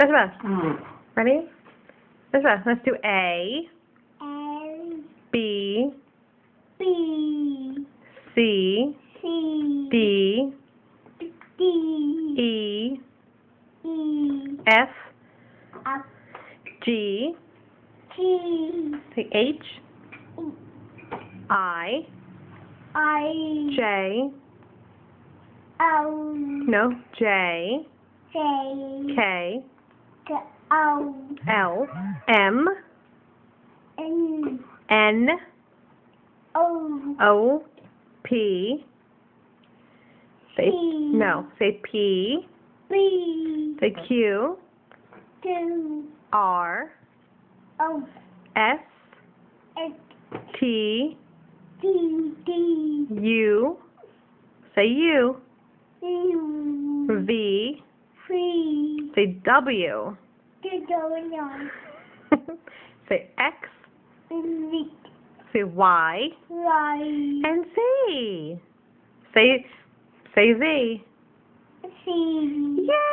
Joshua, mm. ready? Joshua, let's do A, A, B, B, C, C, D, D, E, E, F, F, G, G, say H, I, I, J, O, no, J, J, K, K, O, L, M, N, N, O, O, P, say, P, no, say P, B, say Q, Q, R, O, S, S, T, D, D, U, say U, V, three, say W, two, nine, say X, Z, say Y, Y, and Z. Say, say Z. C, Yay!